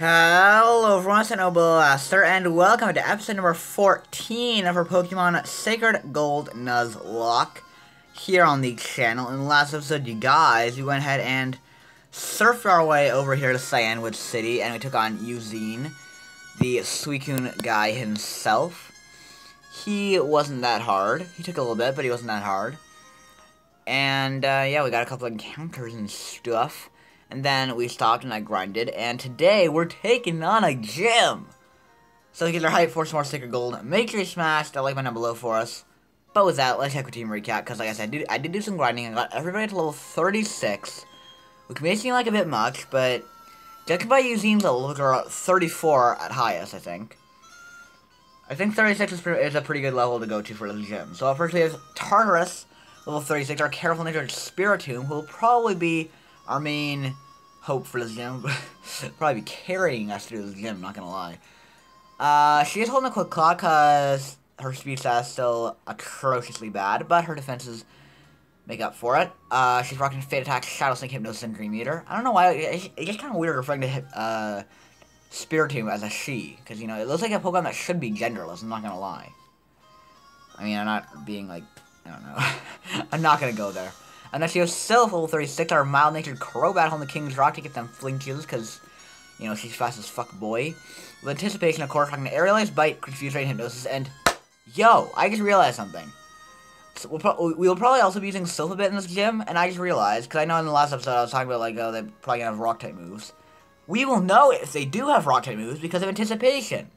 Hello everyone, it's Techno Blaster, and welcome to episode number 14 of our Pokemon Sacred Gold Nuzlocke here on the channel. In the last episode, you guys, we went ahead and surfed our way over here to Cianwood City, and we took on Eusine, the Suicune guy himself. He wasn't that hard. He took a little bit, but he wasn't that hard. And, uh, yeah, we got a couple encounters and stuff. And then we stopped and I grinded. And today we're taking on a gym. So get our hype for some more Sacred Gold, make sure you smash that like button below for us. But with that, let's check with team recap. Because like I said, I did, I did do some grinding. I got everybody to level 36. Which may seem like a bit much, but judging by Eusine's level, which are 34 at highest, I think. I think 36 is, is a pretty good level to go to for the gym. So first we have Tartarus, level 36, our Careful Nature Spiritomb, who will probably be our main hope for the gym. probably be carrying us through the gym, not gonna lie. Uh, she is holding a quick claw because her speed stat is still atrociously bad, but her defenses make up for it. Uh, she's rocking Faint Attack, Shadow Sneak, Hypnosis, and Dream Eater. I don't know why, it's, it's just kind of weird referring to uh, Spiritomb as a she, because, you know, it looks like a Pokemon that should be genderless, I'm not gonna lie. I mean, I'm not being, like, I don't know. I'm not gonna go there. She has Sylph, level 36, our mild-natured Crobat on the King's Rock to get them flinches, because, you know, she's fast as fuck boy. With Anticipation, of course, rocking Aerial Ace Bite, Confuse Ray, Hypnosis, and... Yo! I just realized something. So we'll, pro we'll probably also be using Sylph bit in this gym, and I just realized, because I know in the last episode I was talking about, like, oh, they're probably gonna have Rock-type moves. We will know if they do have Rock-type moves because of Anticipation.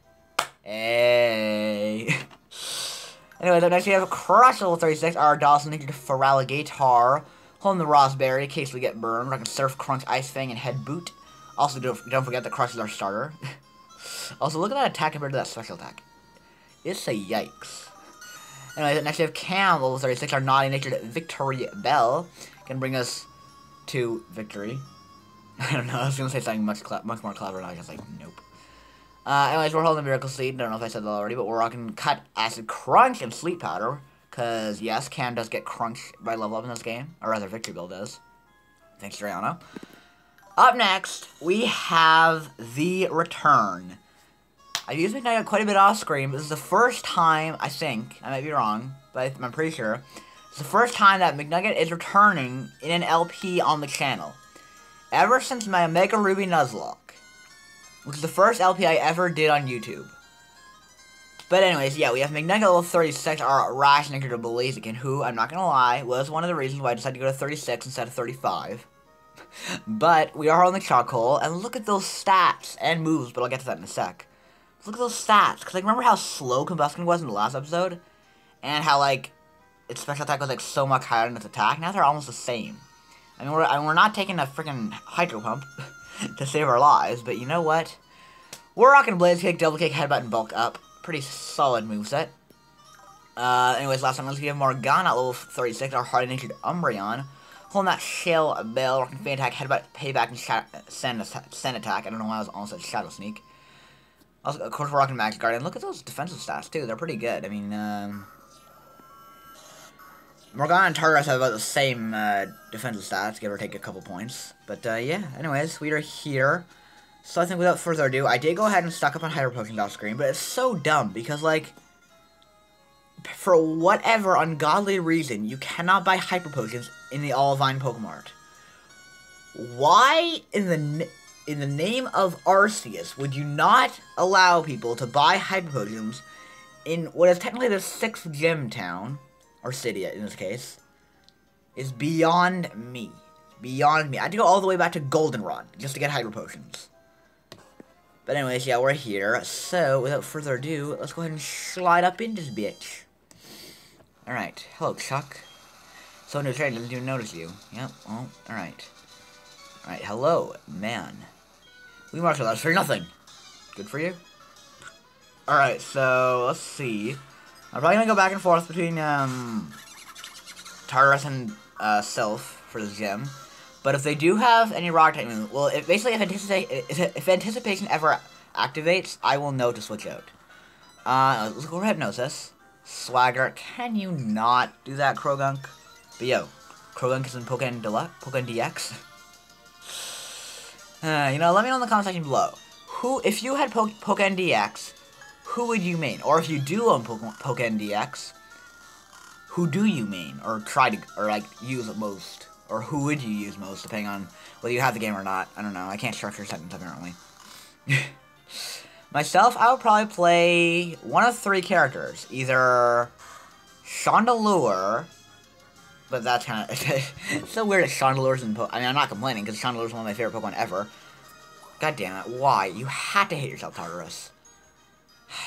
Hey... Anyway, then next we have Crush level 36, our Dawson Nature Feraligatr, holding the Rawst Berry in case we get burned. Rocking Surf, Crunch, Ice Fang, and Headbutt. Also, don't, don't forget that Crush is our starter. also, look at that attack compared to that special attack. It's a yikes. Anyway, next we have Cam, level 36, our naughty natured Victory Bell. Can bring us to victory. I don't know, I was gonna say something much much more clever, and I was just like, nope. Uh, anyways, we're holding Miracle Seed. I don't know if I said that already, but we're rocking Cut Acid Crunch and Sleep Powder. Because, yes, Cam does get crunched by level up in this game. Or rather, Victreebel does. Thanks, Drayano. Up next, we have The Return. I've used McNugget quite a bit off screen, but this is the first time, I think, I might be wrong, but I'm pretty sure, it's the first time that McNugget is returning in an LP on the channel. Ever since my Omega Ruby Nuzlocke which is the first LP I ever did on YouTube. But anyways, yeah, we have McNugget level 36, our Rash Nectar to Blaziken, who, I'm not gonna lie, was one of the reasons why I decided to go to 36 instead of 35. but, we are on the charcoal, and look at those stats and moves, but I'll get to that in a sec. Look at those stats, because like, remember how slow Combusken was in the last episode? And how, like, its special attack was, like, so much higher than its attack? Now they're almost the same. I mean, we're, I mean, we're not taking a freaking Hydro Pump. to save our lives, but you know what? We're rocking Blaze Kick, Double Kick, Headbutt, and Bulk Up. Pretty solid moveset. Uh, anyways, last time, let's give Morgana at level 36, our Hardy Natured Umbreon. Holding that Shell Bell, rocking Faint Attack, Headbutt, Payback, and Sand, Sand Attack. I don't know why I was almost at Shadow Sneak. Also, of course, we're rocking Magic Guardian. Look at those defensive stats, too. They're pretty good. I mean, um... Morgana and Tartarus have about the same uh, defensive stats, give or take a couple points. But uh, yeah, anyways, we are here. So I think without further ado, I did go ahead and stock up on Hyper Potions off screen, but it's so dumb because, like, for whatever ungodly reason, you cannot buy Hyper Potions in the Olivine Pokemart. Why in the in the name of Arceus would you not allow people to buy Hyper Potions in what is technically the sixth gym town? Or Cydia in this case, is beyond me. Beyond me. I had to go all the way back to Goldenrod just to get Hyper Potions. But anyways, yeah, we're here. So, without further ado, let's go ahead and slide up into this bitch. Alright. Hello, Chuck. So new train doesn't even notice you. Yep, well, alright. Alright, hello, man. We marshal us for nothing. Good for you. Alright, so, let's see. I'm probably gonna go back and forth between um, Tartarus and uh, Sylph for the gym. But if they do have any rock type move, well, if, basically if, anticipa if anticipation ever activates, I will know to switch out. Uh, let's go for Hypnosis. Swagger, can you not do that, Croagunk? But yo, Croagunk is in Pokemon Deluxe, Pokemon DX. Uh, you know, let me know in the comment section below. who, if you had po Pokken DX, who would you main? Or if you do own Pokemon, Pokken DX, who do you main? Or try to, or like, use most? Or who would you use most, depending on whether you have the game or not? I don't know. I can't structure sentence, apparently. Myself, I would probably play one of three characters. Either Chandelure, but that's kind of... it's so weird that Chandelure's in... Po I mean, I'm not complaining, because Chandelure's one of my favorite Pokemon ever. God damn it, why? You had to hate yourself, Tartarus.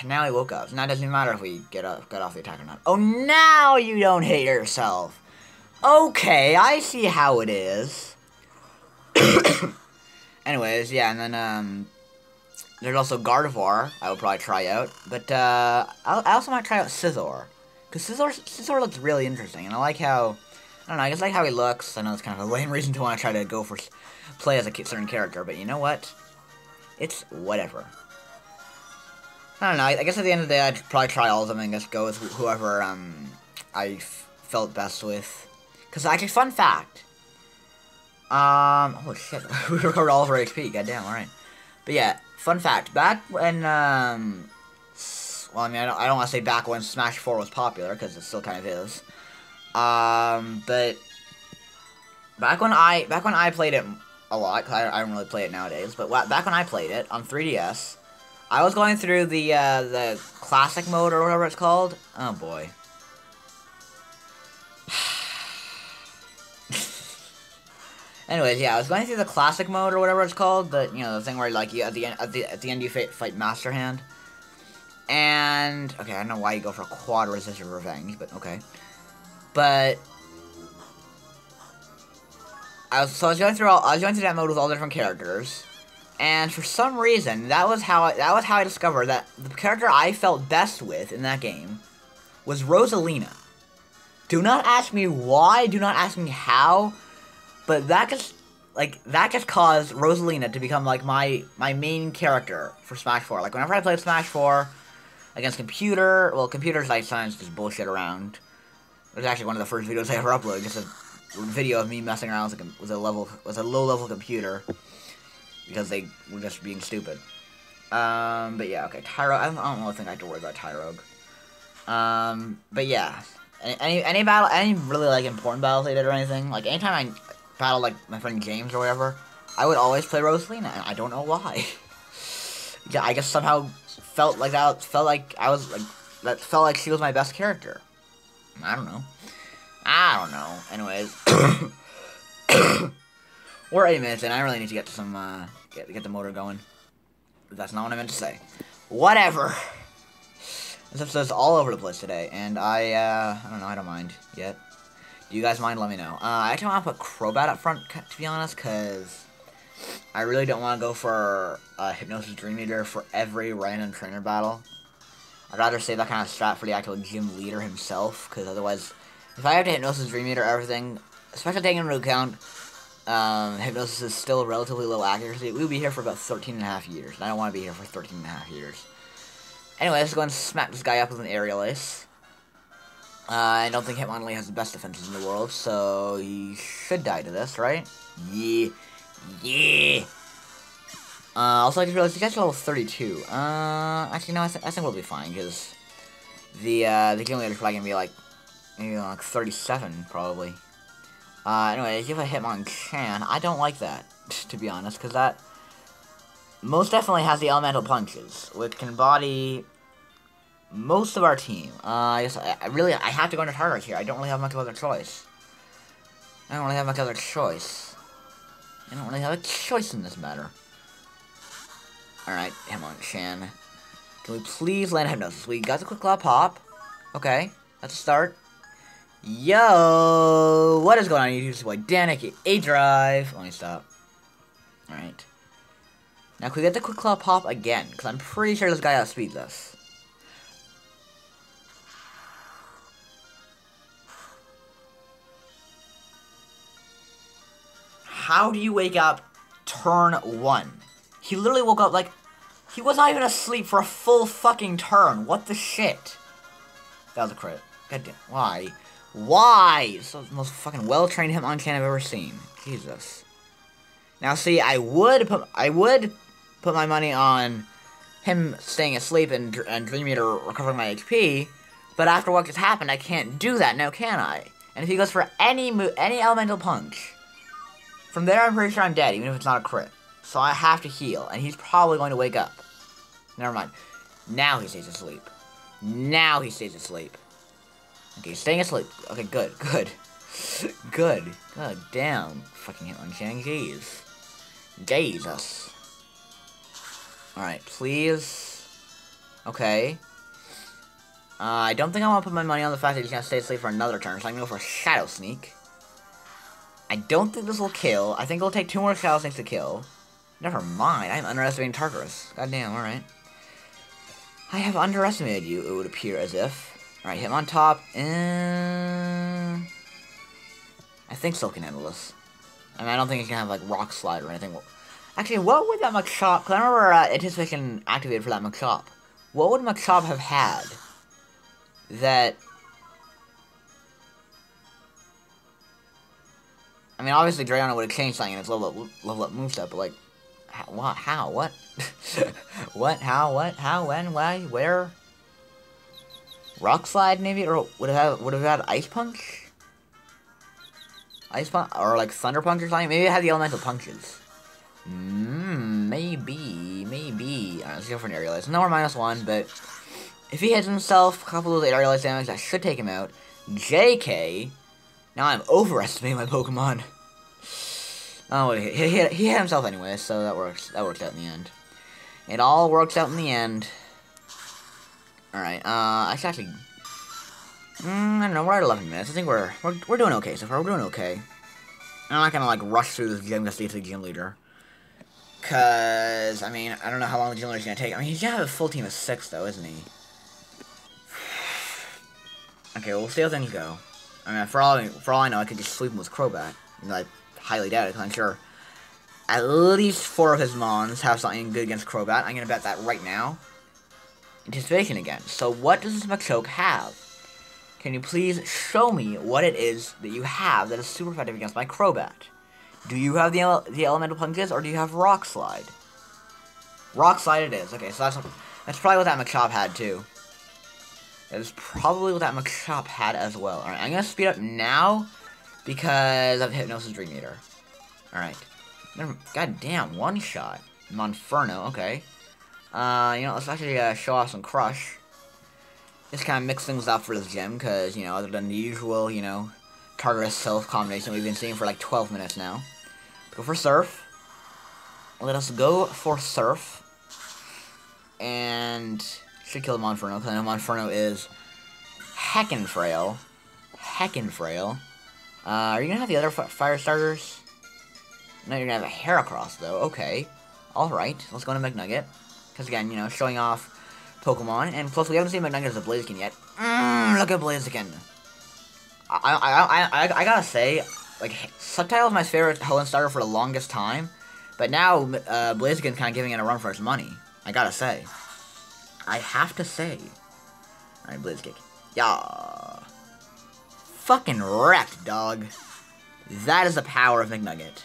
Now he woke up. Now it doesn't matter if we get, up, get off the attack or not. Oh, now you don't hate yourself. Okay, I see how it is. Anyways, yeah, and then, um... There's also Gardevoir, I will probably try out. But, uh, I also might try out Scizor. Because Scizor, Scizor looks really interesting, and I like how... I don't know, I just like how he looks. I know it's kind of a lame reason to want to try to go for... Play as a certain character, but you know what? It's whatever. I don't know, I guess at the end of the day, I'd probably try all of them and just go with whoever, um, I felt best with. Because, actually, fun fact. Um, oh shit, we recovered all of our HP, goddamn, alright. But yeah, fun fact, back when, um, well, I mean, I don't, I don't want to say back when Smash 4 was popular, because it still kind of is. Um, but, back when I, back when I played it a lot, I, I don't really play it nowadays, but back when I played it on 3DS, I was going through the, uh, the classic mode, or whatever it's called. Oh, boy. Anyways, yeah, I was going through the classic mode or whatever it's called, but you know the thing where like you at the end at the at the end you fight, fight Master Hand. And okay, I don't know why you go for quad resist or revenge, but okay. But I was so I was going through all I was going through that mode with all different characters, and for some reason that was how I, that was how I discovered that the character I felt best with in that game was Rosalina. Do not ask me why. Do not ask me how. But that just like that just caused Rosalina to become like my my main character for Smash 4. Like whenever I play Smash 4 against computer, well computers like science just bullshit around. It was actually one of the first videos I ever uploaded, just a video of me messing around with a, with a level with a low level computer because they were just being stupid. Um, but yeah, okay, Tyro. I don't, I don't really think I have to worry about Tyrogue. Um, but yeah, any any battle, any really like important battles they did or anything. Like anytime I battle like my friend James or whatever, I would always play Rosalina, and I don't know why. yeah, I guess somehow felt like that felt like I was like that felt like she was my best character. I don't know. I don't know. Anyways, we're eight minutes in. I really need to get some uh, get get the motor going. That's not what I meant to say. Whatever. This episode's all over the place today, and I uh, I don't know. I don't mind yet. Do you guys mind? Let me know. Uh, I actually want to put Crobat up front, to be honest, because I really don't want to go for uh, Hypnosis Dream Eater for every random trainer battle. I'd rather save that kind of strat for the actual gym leader himself, because otherwise, if I have to Hypnosis Dream Eater everything, especially taking into account um, Hypnosis is still relatively low accuracy, we'll be here for about 13 and a half years, and I don't want to be here for 13 and a half years. Anyway, let's go and smack this guy up with an Aerial Ace. Uh, I don't think Hitmonlee has the best defenses in the world, so he should die to this, right? Yeah. Yeah. Uh, also, I just realized you guys are level 32. Uh, actually, no, I, th I think we'll be fine, because the, uh, the gym leader's probably gonna be, like, maybe like 37, probably. Uh, anyway, you have a Hitmonchan, I don't like that, to be honest, because that most definitely has the elemental punches, which can body most of our team. Uh, I guess I, I really I have to go into Tartarus here. I don't really have much other choice. I don't really have much other choice. I don't really have a choice in this matter. Alright, Hitmonchan. Can we please land Hypnosis? We got the Quick Claw Pop. Okay, that's a start. Yo! What is going on YouTube? It's boy Danik, A Drive. Let me stop. Alright. Now, can we get the Quick Claw Pop again? Because I'm pretty sure this guy outspeeds us. how do you wake up turn one? He literally woke up like, he was not even asleep for a full fucking turn. What the shit? That was a crit. God damn. Why? Why? Is the most fucking well-trained Hitmonchan I've ever seen. Jesus. Now, see, I would put, I would put my money on him staying asleep and, and Dream Eater recovering my HP, but after what just happened, I can't do that now, can I? And if he goes for any any elemental punch, from there I'm pretty sure I'm dead, even if it's not a crit. So I have to heal, and he's probably going to wake up. Never mind. Now he stays asleep. Now he stays asleep. Okay, he's staying asleep. Okay, good, good. good. God damn. Fucking hit on Hitmonchan, jeez. Jesus. Alright, please. Okay. Uh, I don't think I want to put my money on the fact that he's going to stay asleep for another turn, so I'm going to go for Shadow Sneak. I don't think this will kill. I think it'll take two more Shadow Sneaks to kill. Never mind, I'm underestimating Tartarus. Goddamn, alright. I have underestimated you, it would appear as if. Alright, Hitmontop, and... I think Silk this. I mean, I don't think he can have, like, Rock Slide or anything. Actually, what would that Machop... Because I remember uh, Anticipation activated for that Machop. What would Machop have had that... I mean, obviously, Drayano would have changed something in its level up, level up moveset, but, like, how, what, how, what? what, how, what, how, when, why, where? Rock Slide, maybe? Or would have, would have had Ice Punch? Ice Punch? Or, like, Thunder Punch or something? Maybe it had the Elemental Punches. Mmm, maybe, maybe. Alright, let's go for an Aerial Ace. No, we're minus one, but if he hits himself, a couple of those Aerial Ace damage, that should take him out. JK, now I'm overestimating my Pokemon. Oh, he, he, hit, he hit himself anyway, so that works. That worked out in the end. It all works out in the end. Alright, uh, I should actually... Mm, I don't know, we're at 11 minutes. I think we're, we're, we're doing okay so far. We're doing okay. I'm not gonna, like, rush through this gym just to get to the gym leader. Cause, I mean, I don't know how long the gym leader's gonna take. I mean, he's gonna have a full team of six, though, isn't he? Okay, well, see how things go. I mean, for all, for all I know, I could just sleep him with Crobat. You know, I highly doubt it, because I'm sure at least four of his Mons have something good against Crobat. I'm gonna bet that right now. Anticipation again. So what does this Machoke have? Can you please show me what it is that you have that is super effective against my Crobat? Do you have the, the Elemental Punches, or do you have Rock Slide? Rock Slide it is. Okay, so that's, that's probably what that Machop had, too. That is probably what that Machop had as well. Alright, I'm gonna speed up now, because of Hypnosis Dream Eater. Alright. God damn, one shot. Monferno, okay. Uh, you know, let's actually uh, show off some Crush. Just kind of mix things up for this gym, because, you know, other than the usual, you know, Tartarus Sylph combination we've been seeing for like 12 minutes now. Go for Surf. Let us go for Surf. And should kill Monferno, because I know Monferno is heckin' frail. Heckin' frail. Uh, are you gonna have the other fire starters? No, you're gonna have a Heracross, though. Okay. Alright, let's go to McNugget. Because, again, you know, showing off Pokemon. And plus, we haven't seen McNugget as a Blaziken yet. Mmm, look at Blaziken. I, I, I, I, I gotta say, like, Sceptile is my favorite Hoenn starter for the longest time. But now, uh, Blaziken's kind of giving it a run for its money. I gotta say. I have to say. Alright, Blaziken. Yeah. Fucking wrecked, dog. That is the power of McNugget.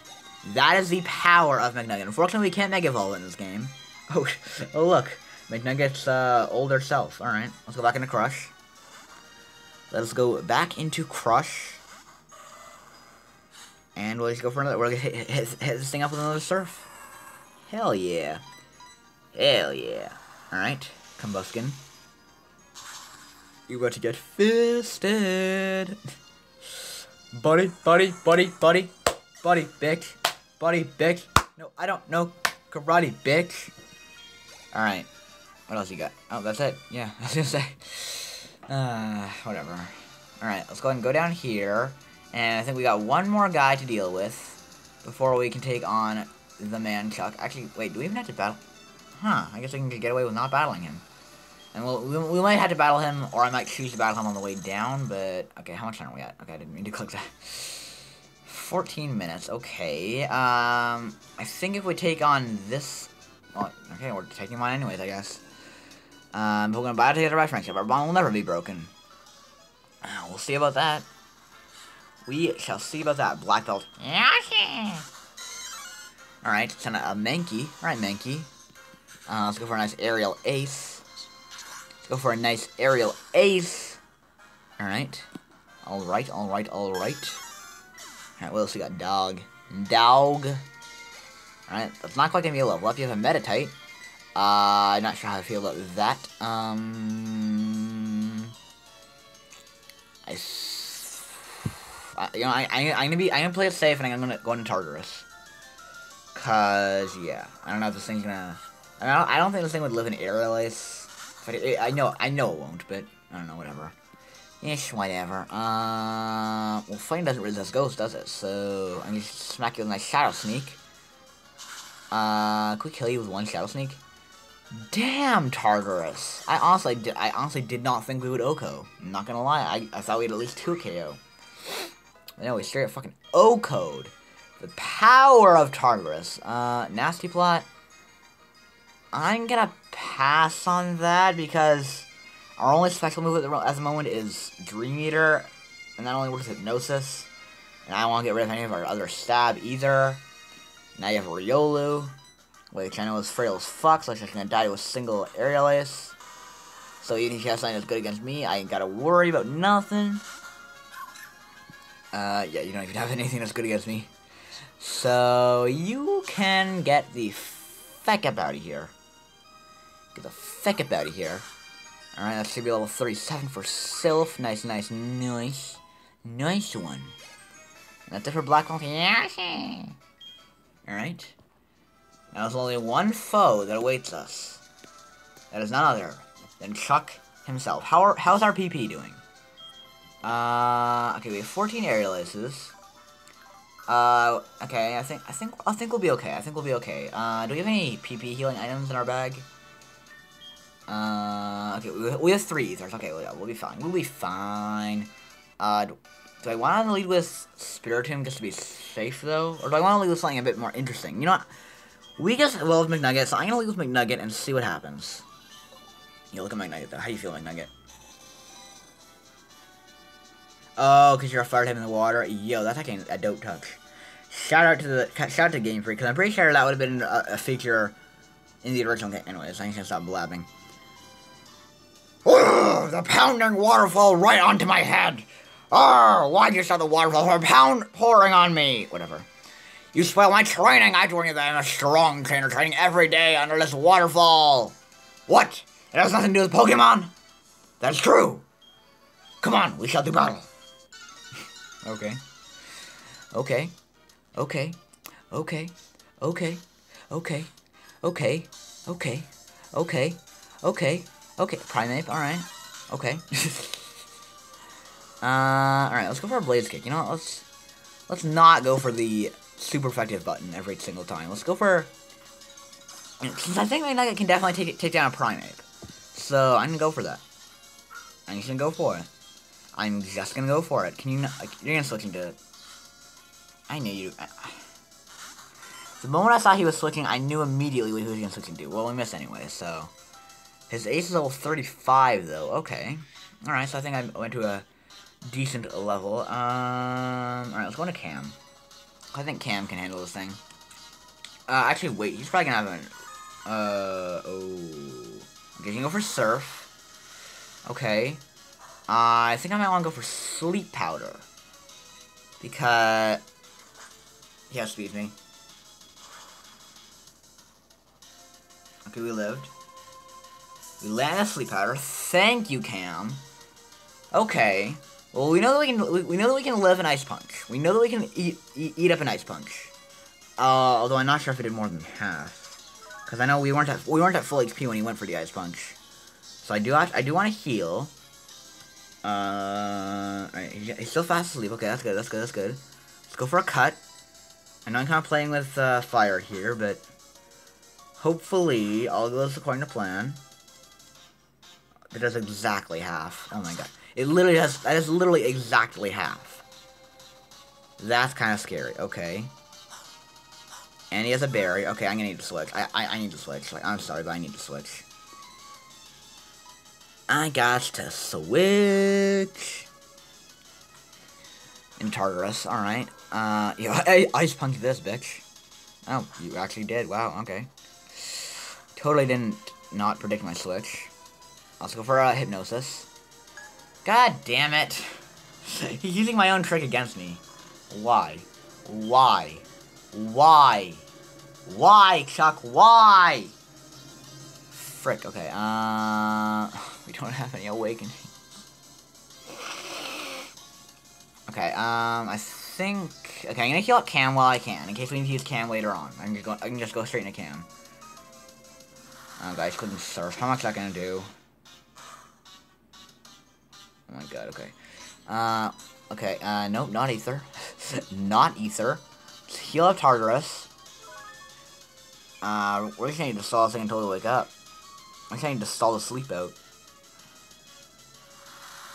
That is the power of McNugget. Unfortunately, we can't Mega Evolve in this game. Oh, oh look. McNugget's uh, older self. Alright, let's go back into Crush. Let's go back into Crush. And we'll just go for another. We're gonna hit, hit, hit this thing up with another Surf. Hell yeah. Hell yeah. Alright, Combusken. You're about to get fisted. buddy, buddy, buddy, buddy, buddy, bitch. Buddy, bitch. No, I don't know. Karate, bitch. Alright. What else you got? Oh, that's it. Yeah, I was gonna say. Uh, whatever. Alright, let's go ahead and go down here. And I think we got one more guy to deal with before we can take on the man Chuck. Actually, wait, do we even have to battle? Huh, I guess we can get away with not battling him. And we'll, we, we might have to battle him, or I might choose to battle him on the way down, but... Okay, how much time are we at? Okay, I didn't mean to click that. 14 minutes, okay. Um, I think if we take on this... Well, okay, we're taking on anyways, I guess. Um, we're gonna buy it together by friendship. Our bond will never be broken. Uh, we'll see about that. We shall see about that. Black belt. Alright, send a, a Mankey. Alright, Mankey. Uh, let's go for a nice aerial ace. Let's go for a nice aerial ace. Alright. Alright, alright, alright. Alright, what else we got? Dog. Dog. Alright, that's not quite gonna be a level up. You have a Meditite. Uh, I'm not sure how I feel about that. Um, I, you know, I, I, I'm gonna be, I'm gonna play it safe, and I'm gonna go into Tartarus. Cause yeah, I don't know if this thing's gonna. I don't, I don't think this thing would live in aerial. But it, it, I know, I know it won't. But I don't know, whatever. Ish, whatever. Uh, well, Flame doesn't resist Ghost, does it? So I'm gonna smack you with my Shadow Sneak. Uh, could we kill you with one Shadow Sneak? Damn, Tartarus. I honestly did, I honestly did not think we would OHKO. I'm not gonna lie, I, I thought we'd at least 2 KO. No, we straight up fucking O-code. The power of Tartarus. Uh, Nasty Plot. I'm gonna pass on that because our only special move at the, at the moment is Dream Eater, and that only works Hypnosis. And I don't want to get rid of any of our other stab either. Now you have Riolu. Which I know is frail as fuck, so she's gonna die to a single aerial ace. So even if she has something that's good against me, I ain't gotta worry about nothing. Uh, yeah, you don't even have anything that's good against me. So, you can get the feck up out of here. Get the feck up out of here. Alright, that should be level 37 for Sylph. Nice, nice, nice. Nice one. And that's it for Black Monkey. Alright. Now there's only one foe that awaits us. That is none other than Chuck himself. How are, how's our PP doing? Uh, okay, we have 14 aerial aces. Uh, okay, I think, I think, I think we'll be okay. I think we'll be okay. Uh, do we have any PP healing items in our bag? Uh, okay, we, we have three ethers. Okay, well, we'll be fine. We'll be fine. Uh, do, I want to lead with Spiritomb just to be safe, though? Or do I want to lead with something a bit more interesting? You know what? We just love McNugget, so I'm gonna leave with McNugget and see what happens. You look at McNugget though. How do you feel, McNugget? Oh, because you're a fire type in the water. Yo, that's actually a dope touch. Shout out to the shout out to Game Freak because I'm pretty sure that would have been a, a, feature in the original game. Anyways, I'm gonna stop blabbing. Oh, the pounding waterfall right onto my head. Oh, why'd you start the waterfall from pound pouring on me? Whatever. You spoil my training. I told you that I'm a strong trainer training every day under this waterfall. What? It has nothing to do with Pokemon? That's true. Come on, we shall do battle. okay. Okay. Okay. Okay. Okay. Okay. Okay. Okay. Okay. Okay. Okay. Primeape, alright. Okay. Uh, alright, let's go for a Blaze Kick. You know what, let's... Let's not go for the super effective button every single time. Let's go for... Since I think McNugget can definitely take take down a Primeape. So, I'm gonna go for that. I'm just gonna go for it. I'm just gonna go for it. Can you not... You're gonna switch into... I knew you... The moment I saw he was switching, I knew immediately what he was gonna switch into. Well, we missed anyway, so... His ace is level 35, though. Okay. Alright, so I think I went to a decent level. Um... Alright, let's go into Cam. I think Cam can handle this thing. Uh, actually, wait, he's probably gonna have an... Uh, oh... Okay, can go for Surf. Okay. Uh, I think I might want to go for Sleep Powder. Because... Yeah, excuse me. Okay, we lived. We landed Sleep Powder. Thank you, Cam. Okay. Well, we know that we can. We, we know that we can live an ice punch. We know that we can eat eat, eat up an ice punch. Uh, although I'm not sure if it did more than half, because I know we weren't at we weren't at full HP when he went for the ice punch. So I do have, I do want to heal. Uh, he's still fast asleep. Okay, that's good. That's good. That's good. Let's go for a cut. I know I'm kind of playing with uh, fire here, but hopefully all goes according to plan. It does exactly half. Oh my god. It literally has, that is literally exactly half. That's kind of scary. Okay. And he has a berry. Okay, I'm gonna need to switch. I, I, I need to switch. Like, I'm sorry, but I need to switch. I got to switch. In Tartarus, alright. Uh, yo, I, Ice Punch this, bitch. Oh, you actually did. Wow, okay. Totally didn't not predict my switch. Let's go for uh, Hypnosis. God damn it. He's using my own trick against me. Why? Why? Why? Why, Chuck? Why? Frick, okay, uh... We don't have any awakening. Okay, um, I think... Okay, I'm gonna heal up Cam while I can, in case we need to use Cam later on. I can just go, I can just go straight into Cam. Oh, guys, couldn't surf. How much is that gonna do? Oh my god, okay. Uh, okay, uh, nope, not Ether. not Ether. Let's heal up Tartarus. Uh, we're just gonna need to stall this thing until we wake up. I'm just gonna need to stall the sleep out.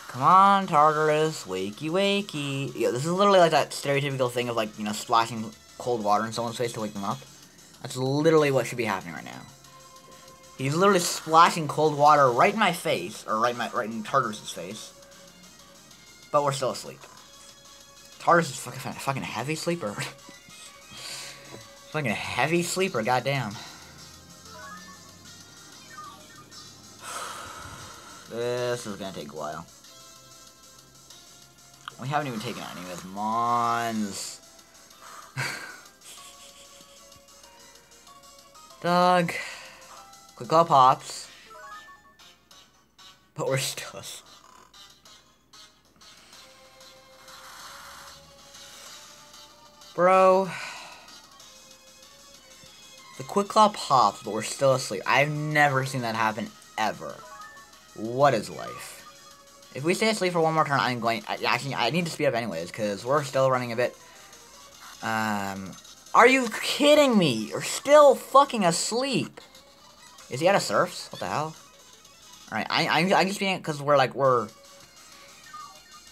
Come on, Tartarus, wakey wakey. Yeah, this is literally like that stereotypical thing of like, you know, splashing cold water in someone's face to wake them up. That's literally what should be happening right now. He's literally splashing cold water right in my face, or right in, my, right in Tartarus' face. But we're still asleep. Tartarus is fucking, fucking heavy sleeper. fucking a heavy sleeper, goddamn. This is gonna take a while. We haven't even taken out any of his mons. Dog. Quick Claw pops. But we're still... Bro. The Quick Claw pops, but we're still asleep. I've never seen that happen, ever. What is life? If we stay asleep for one more turn, I'm going... I, actually, I need to speed up anyways, because we're still running a bit... Um... Are you kidding me? You're still fucking asleep. Is he out of surfs? What the hell? Alright, I, I'm, I'm just being... Because we're, like, we're...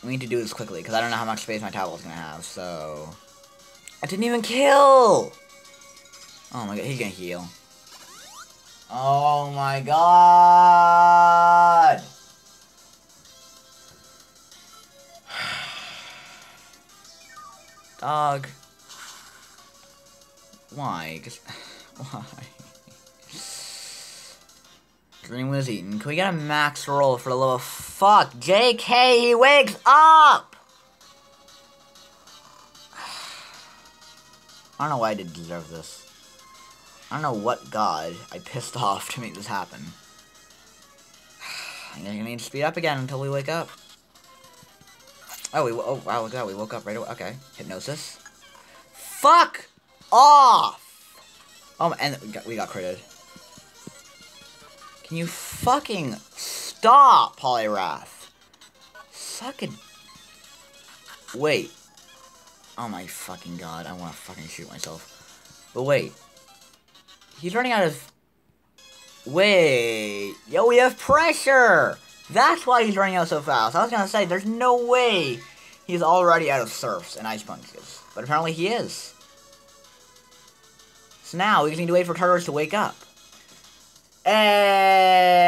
We need to do this quickly, because I don't know how much space my tablet's gonna have, so... I didn't even kill! Oh my god, he's gonna heal. Oh my god! Dog. Why? Cause, why? Dream was eaten. Can we get a max roll for the little fuck? JK, he wakes up! I don't know why I did deserve this. I don't know what god I pissed off to make this happen. I'm gonna need to speed up again until we wake up. Oh, we oh wow, look at that. We woke up right away. Okay, hypnosis. Fuck off. Oh, and we got we got critted. Can you fucking stop, Poliwrath? Suck it. Wait. Oh my fucking god, I want to fucking shoot myself. But wait. He's running out of... Wait. Yo, we have pressure! That's why he's running out so fast. I was gonna say, there's no way he's already out of surfs and ice punches. But apparently he is. So now, we just need to wait for Tartarus to wake up. Hey!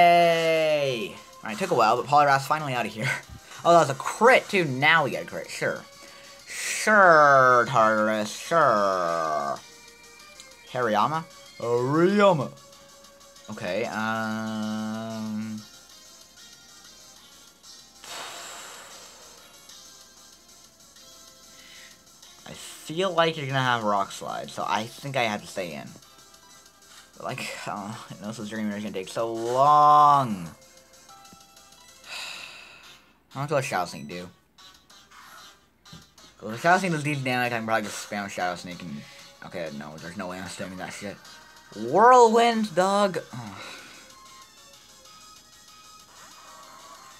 Alright, took a while, but Poliwrath's finally out of here. Oh, that was a crit, too. Now we get a crit, sure. Sure, Tartarus, sure. Hariyama? Hariyama. Okay, um... I feel like you're gonna have Rock Slide, so I think I have to stay in. But like, oh, I know this dream is gonna take so long. How much does Sneak do? Well, if Shadow Sneak does deep damage, I can probably just spam Shadow Sneak and... Okay, no, there's no way I'm spamming that shit. Whirlwind, dog!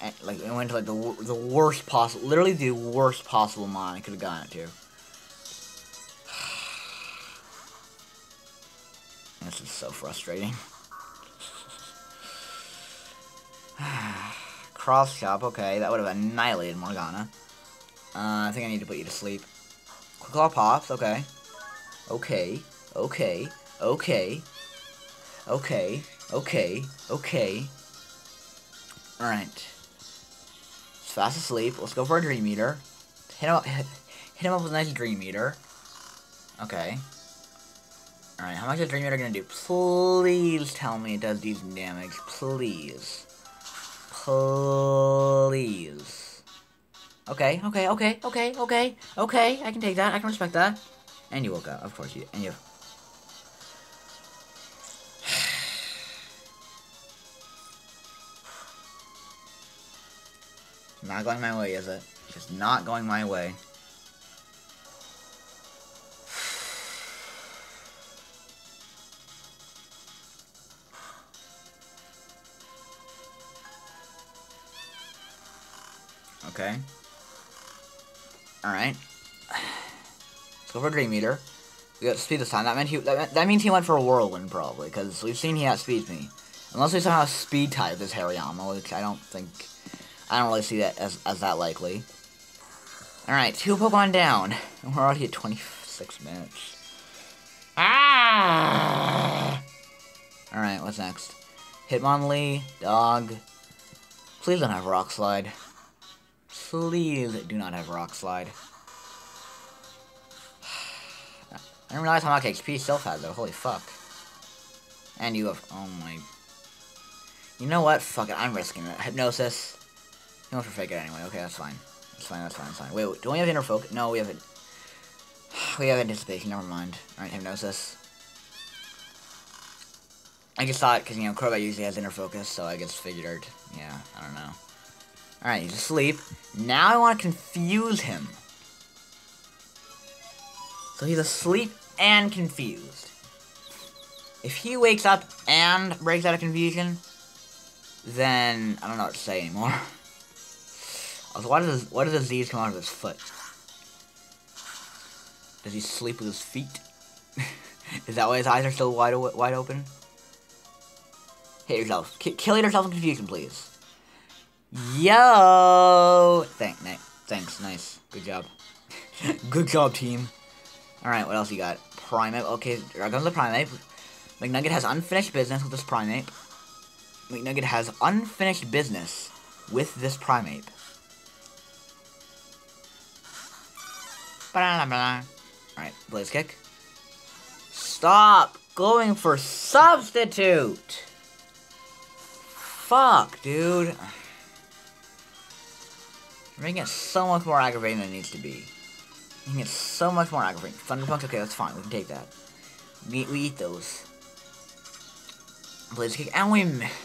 And, like, it went to, like, the, the worst possible... Literally the worst possible mon I could have gotten it to. This is so frustrating. Cross chop, okay, that would have annihilated Morgana. Uh, I think I need to put you to sleep. Quick Claw pops, okay. Okay, okay, okay. Okay, okay, okay. Alright. Fast asleep. Let's go for a Dream Eater. Hit him up, hit, hit him up with a nice Dream Eater. Okay. Alright, how much is Dream Eater gonna do? Please tell me it does decent damage. Please. Please. Okay, okay, okay, okay, okay, okay. I can take that. I can respect that. And you woke up, of course you. And you. not going my way, is it? Just not going my way. Okay. Alright. Let's go for Dream Eater. We got speed this time. That meant he that, that means he went for a whirlwind probably, because we've seen he outspeeds me. Unless we somehow speed type this Hariyama, which I don't think I don't really see that as as that likely. Alright, two Pokemon down. And we're already at 26 minutes. Ah! Alright, what's next? Hitmonlee, Dog. Please don't have Rock Slide. Please do not have Rock Slide. I didn't realize how much HP Sylph had though, holy fuck. And you have, oh my. You know what, fuck it, I'm risking it. Hypnosis. You want for fake it anyway, okay, that's fine. That's fine, that's fine, that's fine. Wait, wait, do we have inner focus? No, we have it. We have anticipation, never mind. Alright, hypnosis. I just thought, because, you know, Crobat usually has inner focus, so I just figured, yeah, I don't know. Alright, he's asleep. Now I want to confuse him. So he's asleep and confused. If he wakes up and breaks out of confusion, then I don't know what to say anymore. Also, why does why does Z's come out of his foot? Does he sleep with his feet? Is that why his eyes are still wide wide open? Hit yourself. K kill yourself in confusion, please. Yo! Thank, thanks, nice. Good job. Good job, team. Alright, what else you got? Primeape. Okay, here comes the Primeape. McNugget has unfinished business with this Primeape. McNugget has unfinished business with this Primeape. Alright, Blaze Kick. Stop going for Substitute! Fuck, dude. Making it so much more aggravating than it needs to be. Making it so much more aggravating. Thunder Punch, okay, that's fine. We can take that. We, we eat those. Blaze Kick, and we... Thank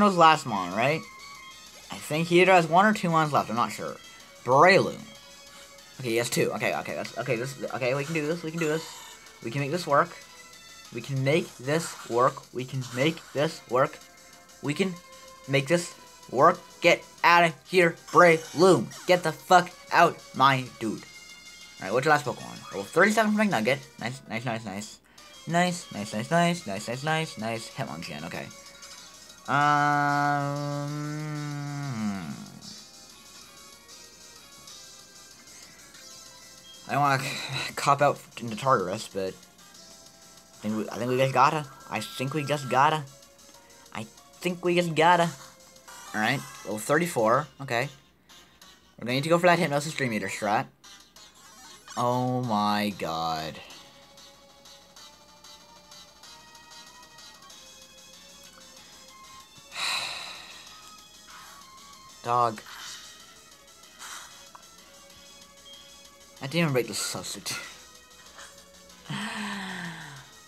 His last mon, right? I think he either has one or two mons left, I'm not sure. Breloom. Okay, he has two. Okay, okay, that's okay, this okay, we can do this, we can do this. We can make this work. We can make this work. We can make this work. We can make this work. Get out of here, Breloom. Get the fuck out, my dude. Alright, what's your last Pokemon? Well, 37 from McNugget. Nice, nice, nice, nice. Nice, nice, nice, nice, nice, nice, nice, nice. Hitmonchan, okay. Um... I don't want to cop out into Tartarus, but I think, we, I think we just gotta. I think we just gotta. I think we just gotta. Alright, level 34, okay. We're going to go for that Hypnosis Dream Eater strat. Oh my god. Dog. I didn't break the substitute.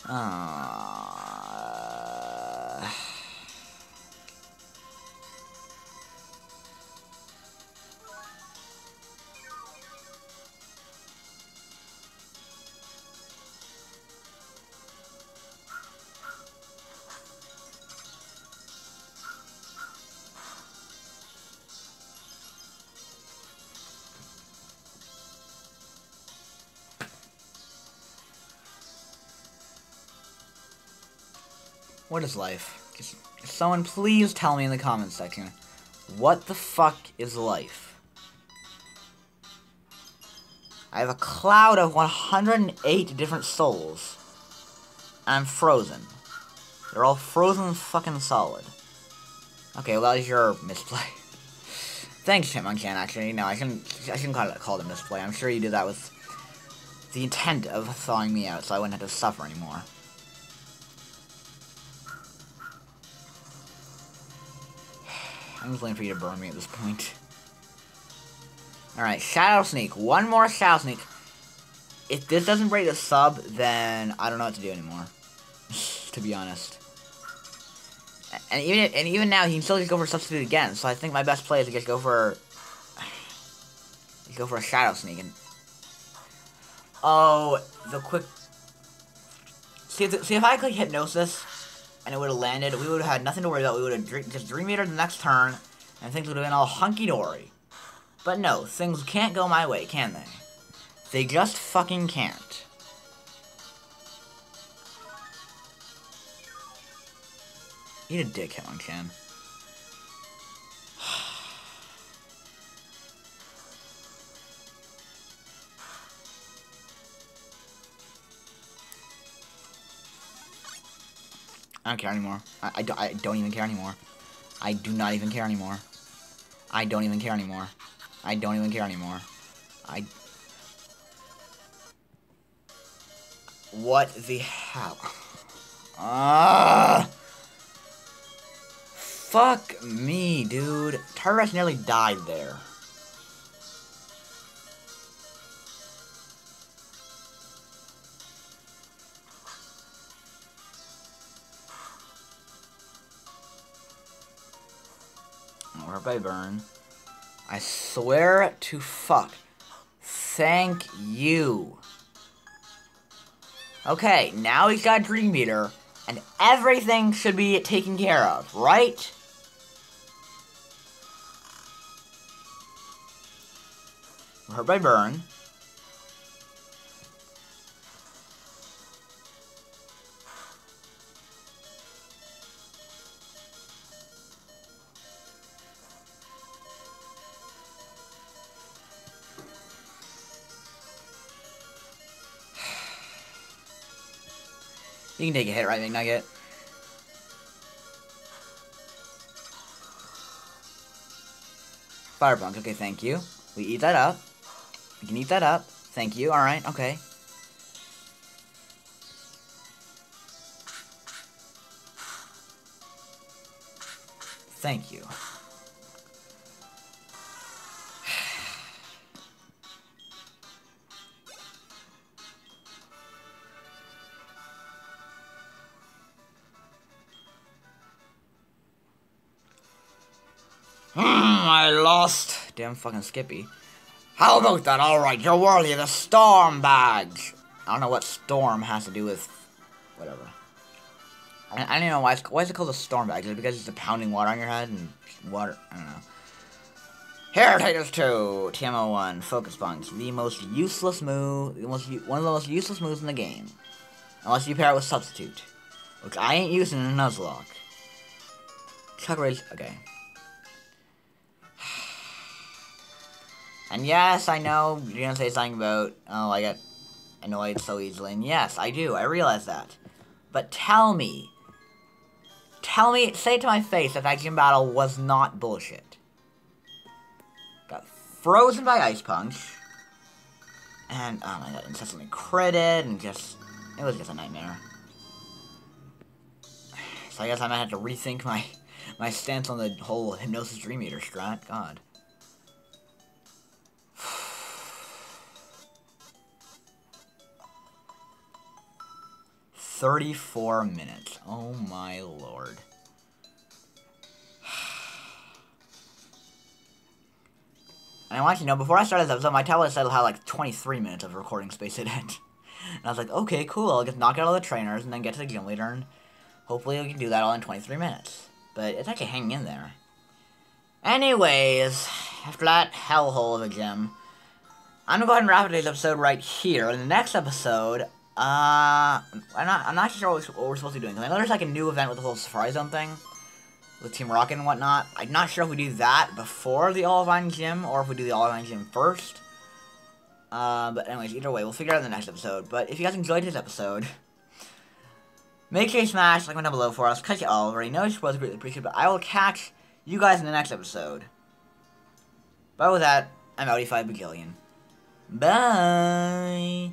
Ah. What is life? Just, someone please tell me in the comments section. What the fuck is life? I have a cloud of 108 different souls. I'm frozen. They're all frozen fucking solid. Okay, well that was your misplay. Thanks, Chipmunkchan, actually. No, I shouldn't, I shouldn't call it, call it a misplay. I'm sure you did that with the intent of thawing me out so I wouldn't have to suffer anymore. I'm just waiting for you to burn me at this point. Alright, Shadow Sneak. One more Shadow Sneak. If this doesn't break the sub, then I don't know what to do anymore. to be honest. And even and even now, he can still just go for substitute again. So I think my best play is to just go for go for a Shadow Sneak and oh, the quick. See if, see if I click Hypnosis and it would have landed, we would have had nothing to worry about. We would have just Dream Eater the next turn, and things would have been all hunky dory. But no, things can't go my way, can they? They just fucking can't. Eat a dick, Hitmonchan. I don't care anymore. I, I, I don't even care anymore. I do not even care anymore. I don't even care anymore. I don't even care anymore. I... What the hell? Ah! Fuck me, dude. Tauros nearly died there. By burn. I swear to fuck. Thank you. Okay, now he's got Dream Eater, and everything should be taken care of, right? Hurt by burn. You can take a hit, right, McNugget? Fire Punch, okay, thank you. We eat that up. We can eat that up. Thank you, alright, okay. Thank you. Hmm, I lost. Damn fucking Skippy. How about that? Alright, you're worthy of the Storm Badge. I don't know what Storm has to do with... Whatever. I, I don't know why, it's, why is it called a Storm Badge? Is it because it's a pounding water on your head and water... I don't know. Here, Taters 2, TM01, Focus Punch, the most useless move, the most, one of the most useless moves in the game. Unless you pair it with Substitute. Which I ain't using in Nuzlocke. Chuck Raise, okay. And yes, I know you're gonna say something about, oh, I get annoyed so easily. And yes, I do. I realize that. But tell me, tell me, say to my face that that gym battle was not bullshit. Got frozen by Ice Punch. And, oh my god, incessantly critted, and just, it was just a nightmare. So I guess I might have to rethink my, my stance on the whole Hypnosis Dream Eater strat. God. 34 minutes. Oh my lord. And I want you to know, before I started this episode, my tablet said had like 23 minutes of recording space it. And I was like, okay, cool, I'll just knock out all the trainers and then get to the gym leader, and hopefully we can do that all in 23 minutes. But it's actually hanging in there. Anyways, after that hellhole of a gym, I'm gonna go ahead and wrap up today's episode right here. In the next episode, Uh, I'm not. I'm not sure what, we're supposed to be doing. 'cause I know there's like a new event with the whole Safari Zone thing, with Team Rocket and whatnot. I'm not sure if we do that before the Olivine Gym or if we do the Olivine Gym first. Uh, but anyways, either way, we'll figure it out in the next episode. But if you guys enjoyed this episode, make sure you smash like one down below for us, because you all already know it was greatly appreciated. But I will catch you guys in the next episode. But with that, I'm Audi5 Bagillion. Bye!